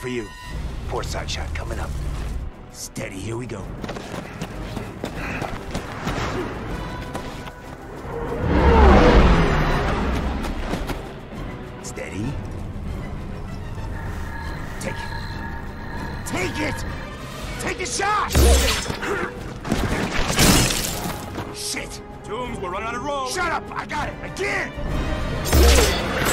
for you. Port side shot coming up. Steady, here we go. Steady. Take it. Take it! Take a shot! Shit! Toombs, we're running out of road. Shut up! I got it! Again!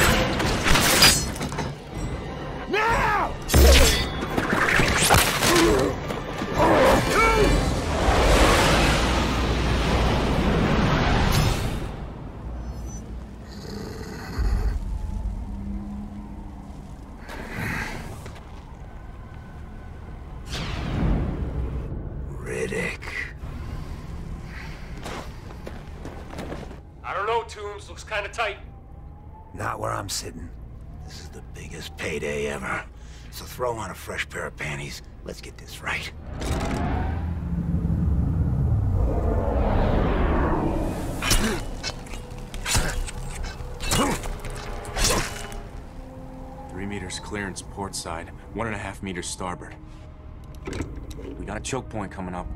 Know, Toombs. Looks kind of tight. Not where I'm sitting. This is the biggest payday ever. So throw on a fresh pair of panties. Let's get this right. Three meters clearance port side, one and a half meters starboard. We got a choke point coming up.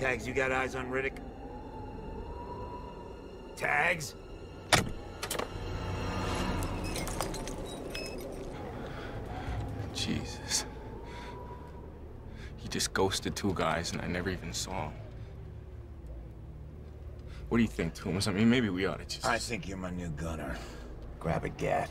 Tags, you got eyes on Riddick? Tags? Jesus. He just ghosted two guys and I never even saw him. What do you think, Toombs? I mean, maybe we ought to just... I think you're my new gunner. Grab a gat.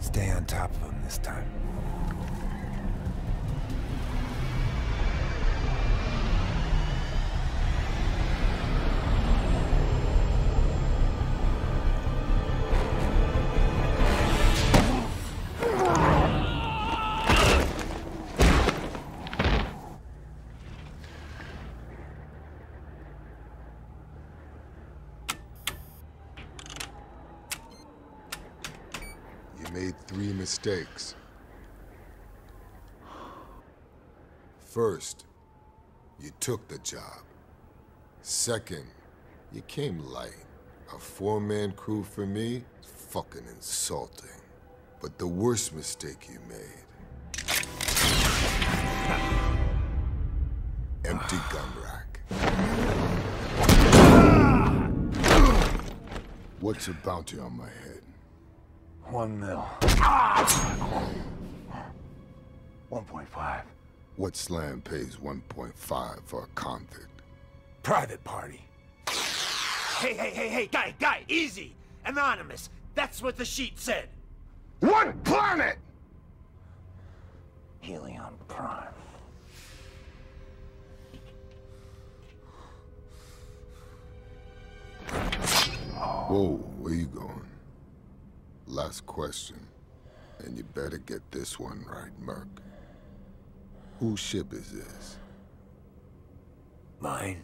Stay on top of him this time. Made three mistakes. First, you took the job. Second, you came light. A four-man crew for me is fucking insulting. But the worst mistake you made. Empty gun rack. What's a bounty on my head? One mil. 1.5. What slam pays 1.5 for a convict? Private party. Hey, hey, hey, hey, guy, guy, easy! Anonymous. That's what the sheet said. One planet! Helion Prime. Whoa, where you going? Last question. And you better get this one right, Merc. Whose ship is this? Mine.